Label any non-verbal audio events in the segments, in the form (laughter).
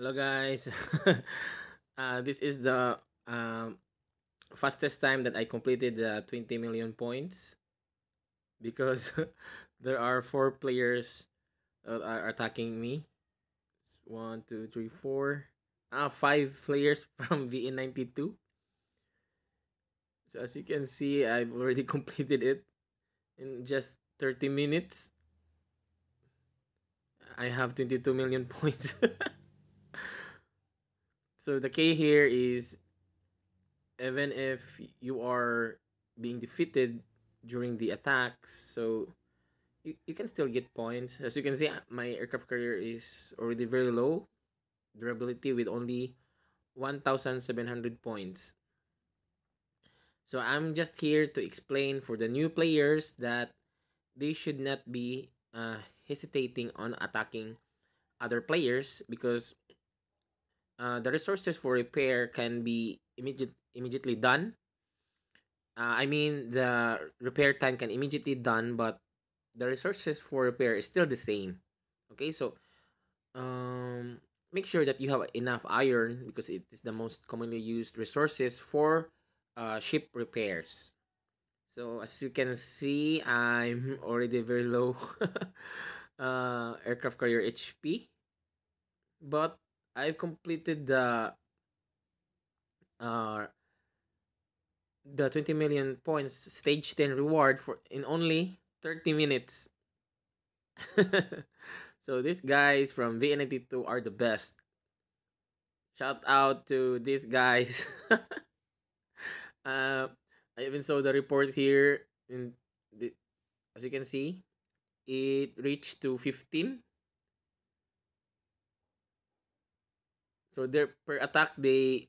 Hello guys. (laughs) uh, this is the um, fastest time that I completed the 20 million points because (laughs) there are four players that are attacking me. One, two, three, four. Ah, five players (laughs) from VN92. So as you can see, I've already completed it in just 30 minutes. I have 22 million points. So the key here is even if you are being defeated during the attacks, so you, you can still get points. As you can see, my aircraft carrier is already very low durability with only 1700 points. So I'm just here to explain for the new players that they should not be uh, hesitating on attacking other players because uh, the resources for repair can be immediate, immediately done. Uh, I mean, the repair time can immediately done, but the resources for repair is still the same. Okay, so um, make sure that you have enough iron because it is the most commonly used resources for uh, ship repairs. So as you can see, I'm (laughs) already very low (laughs) uh, aircraft carrier HP. But I've completed the uh, the 20 million points stage 10 reward for in only 30 minutes. (laughs) so these guys from VN92 are the best. Shout out to these guys. (laughs) uh, I even saw the report here in the as you can see it reached to 15 so their per attack they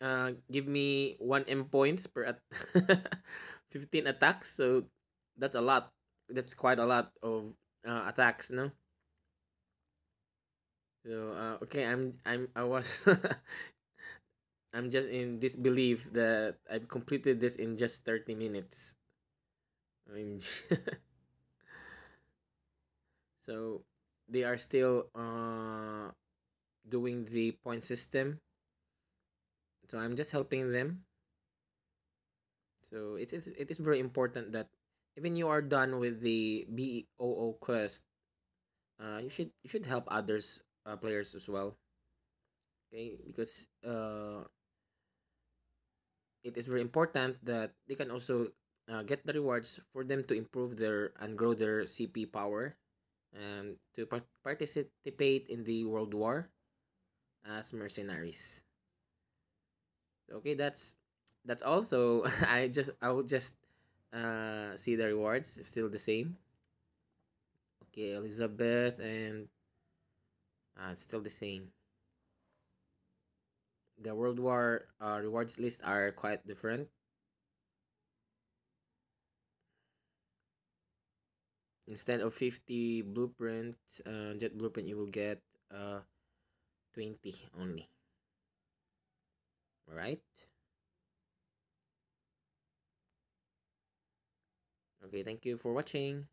uh, give me 1 m points per at (laughs) 15 attacks. So that's a lot. That's quite a lot of uh, attacks no? So uh, okay i'm i'm i was (laughs) I'm just in disbelief that I've completed this in just 30 minutes. I mean, (laughs) so they are still uh, doing the point system. So I'm just helping them. So it is it is very important that even you are done with the BOO quest, uh, you should you should help others uh, players as well. Okay, because uh it is very important that they can also uh, get the rewards for them to improve their and grow their CP power and to par- participate in the World War as mercenaries. Okay, that's that's also (laughs) I just I will just uh see the rewards still the same. Okay, Elizabeth and uh, it's still the same the World War uh, rewards list are quite different. Instead of 50 blueprint, uh, jet blueprint, you will get uh, 20 only. Alright? Okay, thank you for watching.